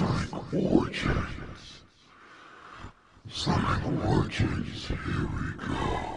Sonic Origins. Sonic Origins, here we go.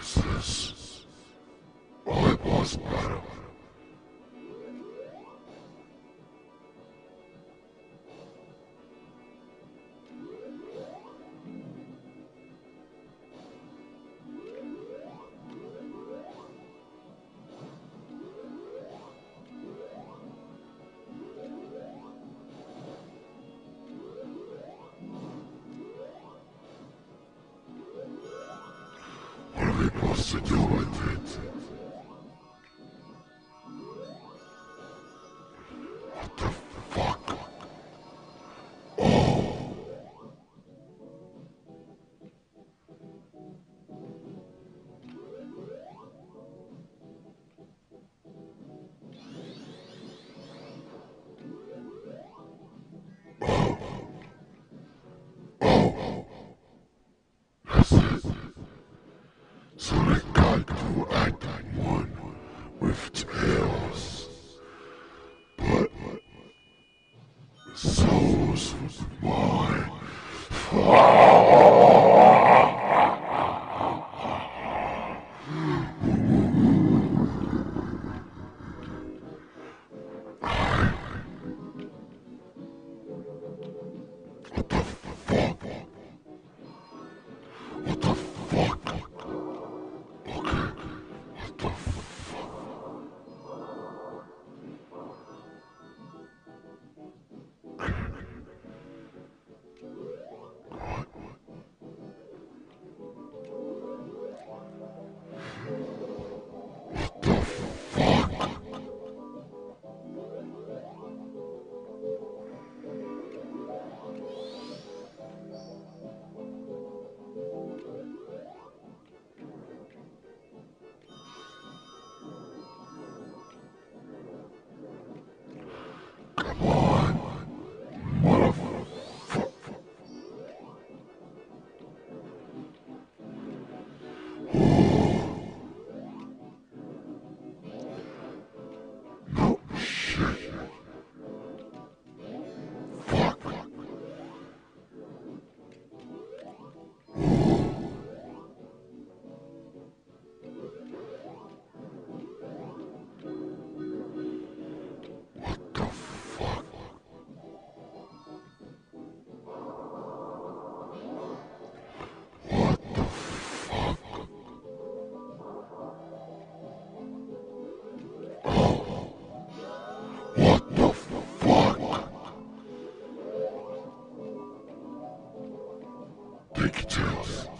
Nemesis. You like it. active.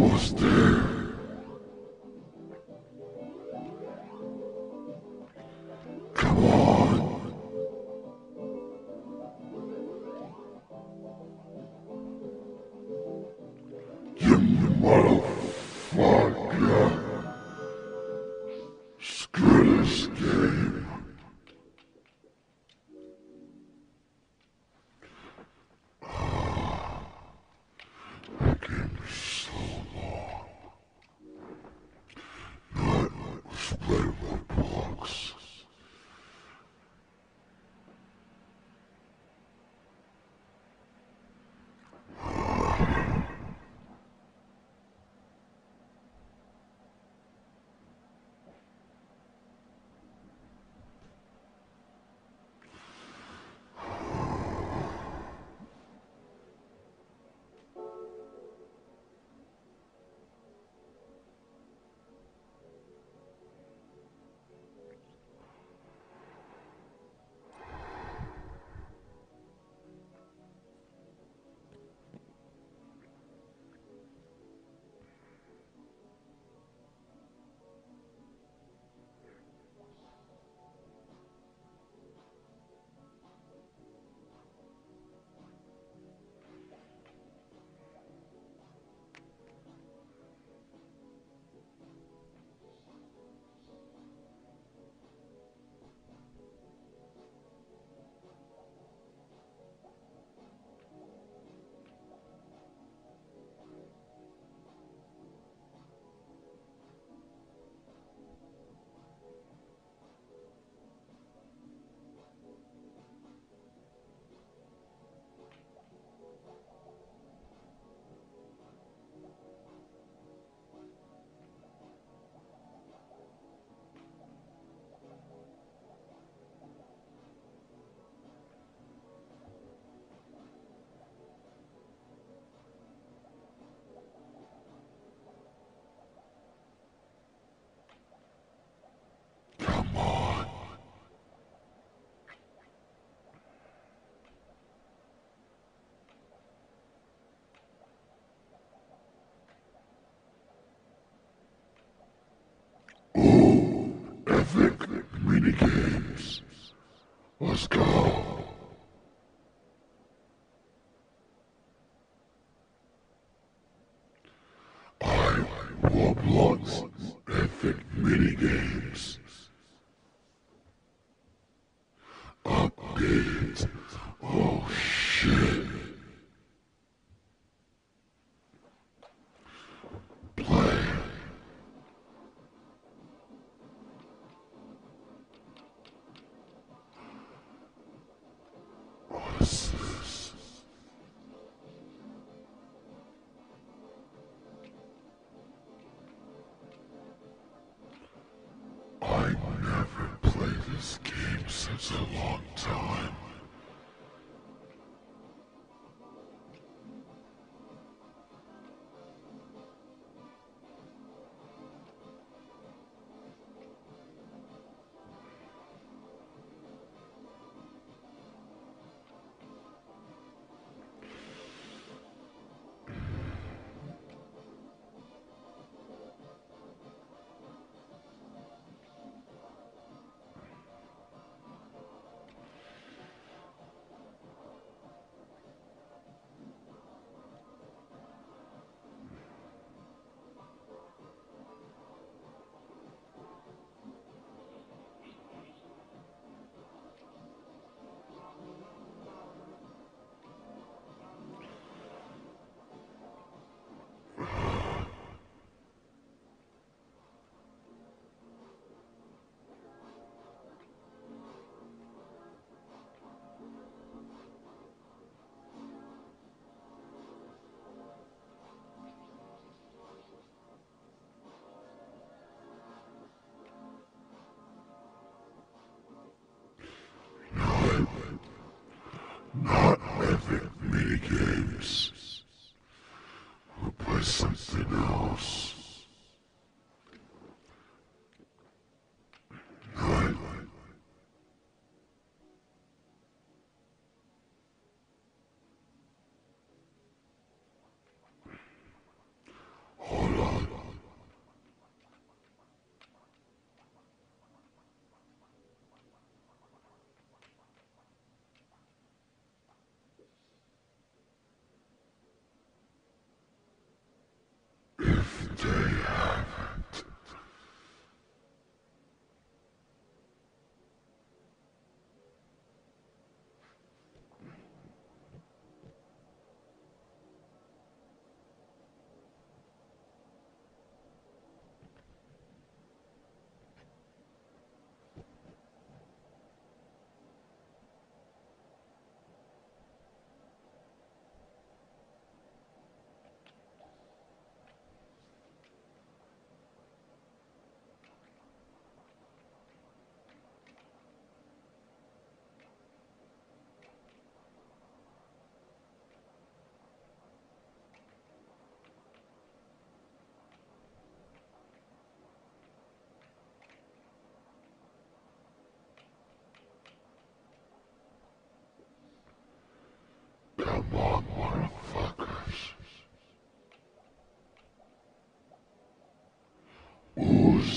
was there. begins. Let's go. I Roblox Epic Minigames. Update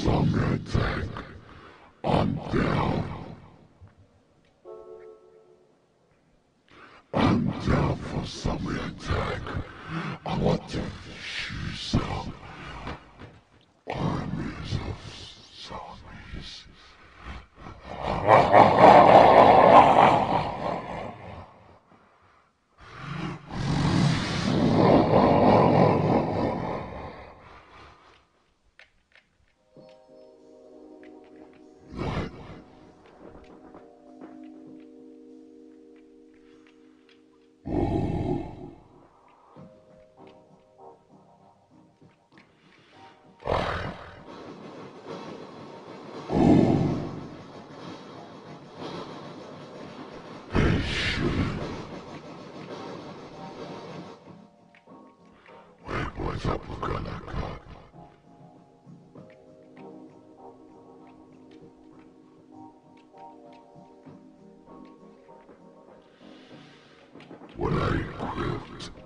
Some good thing. I Minecraft.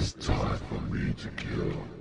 It's time for me to kill.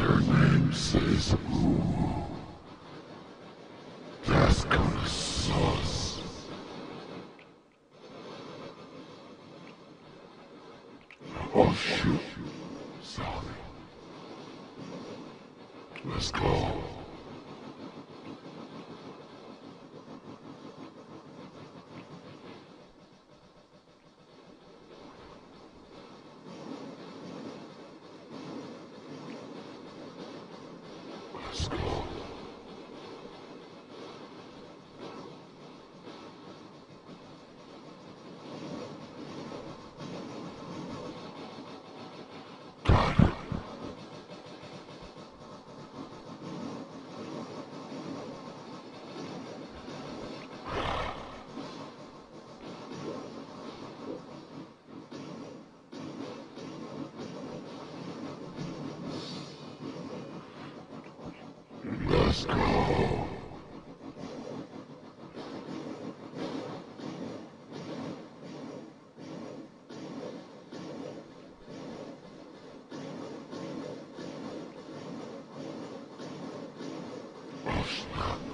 your name says who? Costa.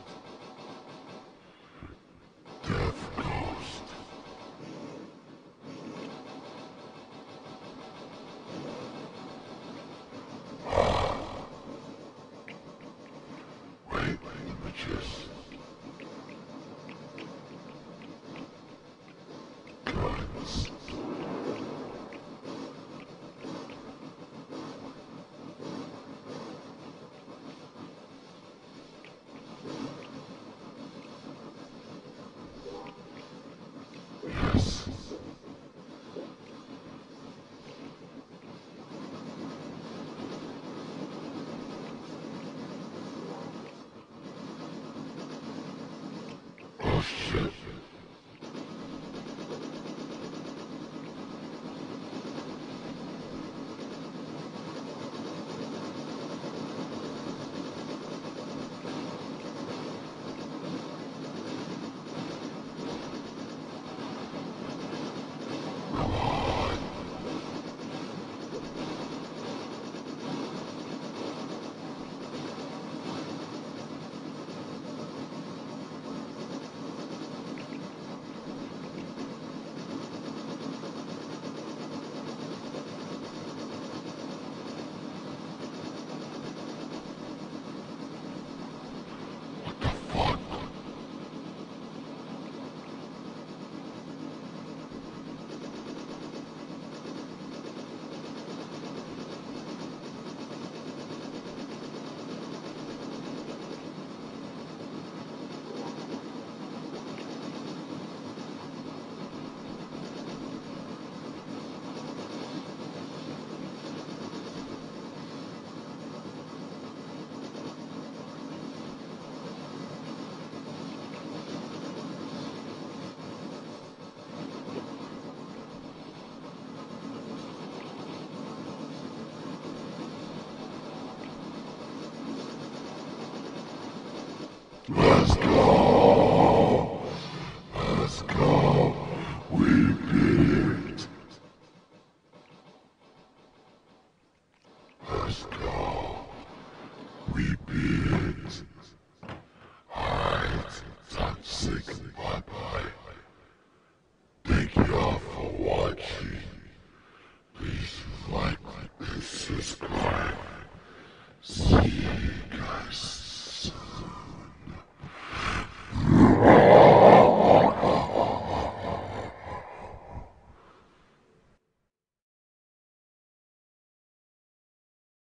Oh shit.